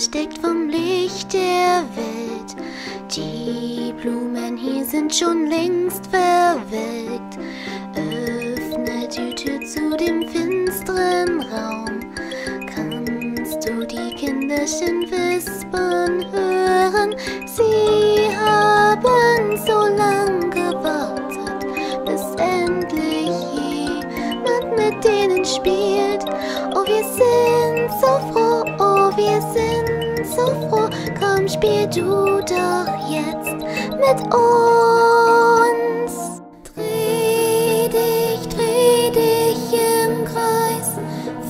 versteckt vom Licht der Welt. Die Blumen hier sind schon längst verwelkt. Öffne die Tür zu dem finsteren Raum. Kannst du die Kinderchen wispern hören? Sie haben so lang gewartet, bis endlich jemand mit denen spielt. Oh, wir sind so froh, oh, wir sind so froh. Komm, spiel du doch jetzt mit uns. Dreh dich, dreh dich im Kreis.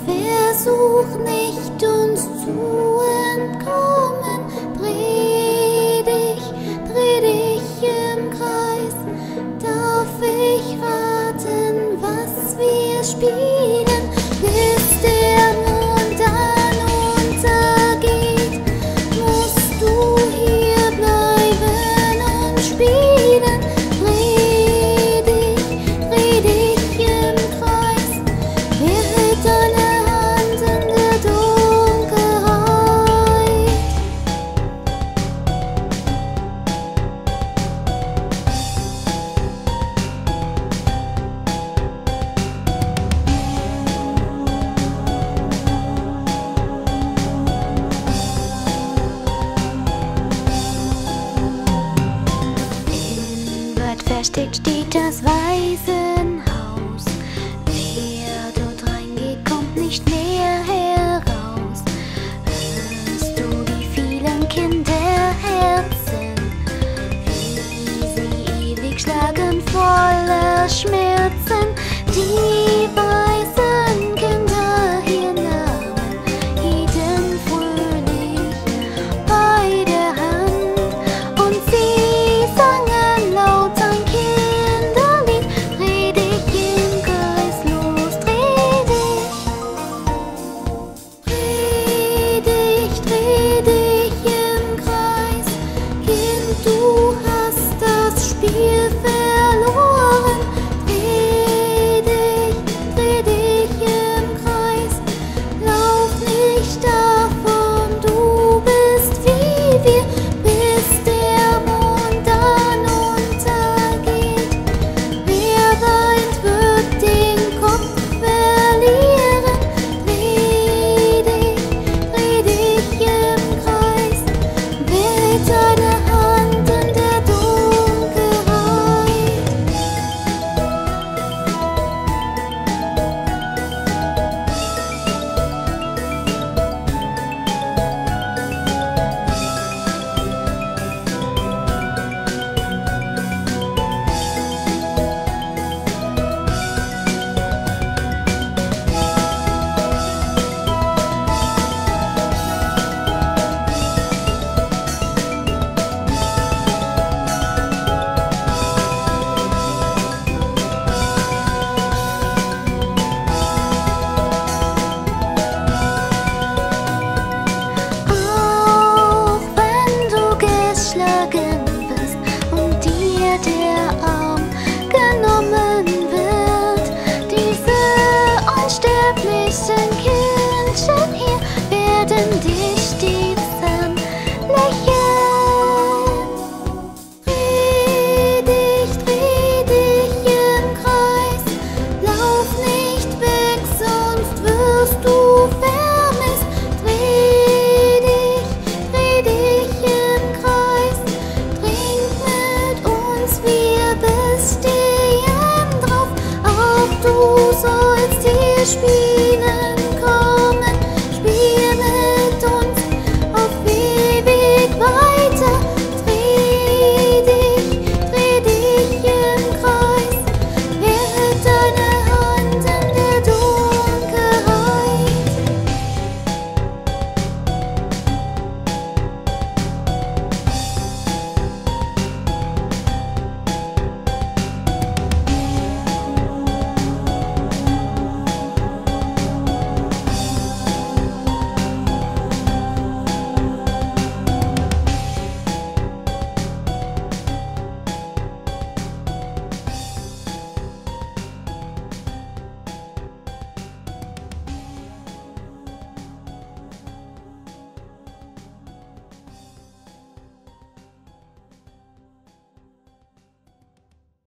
Versuch nicht, uns zu entkommen. Dreh dich, dreh dich im Kreis. Darf ich raten, was wir spielen? Wald versteckt steht das Waisenhaus. dear. me.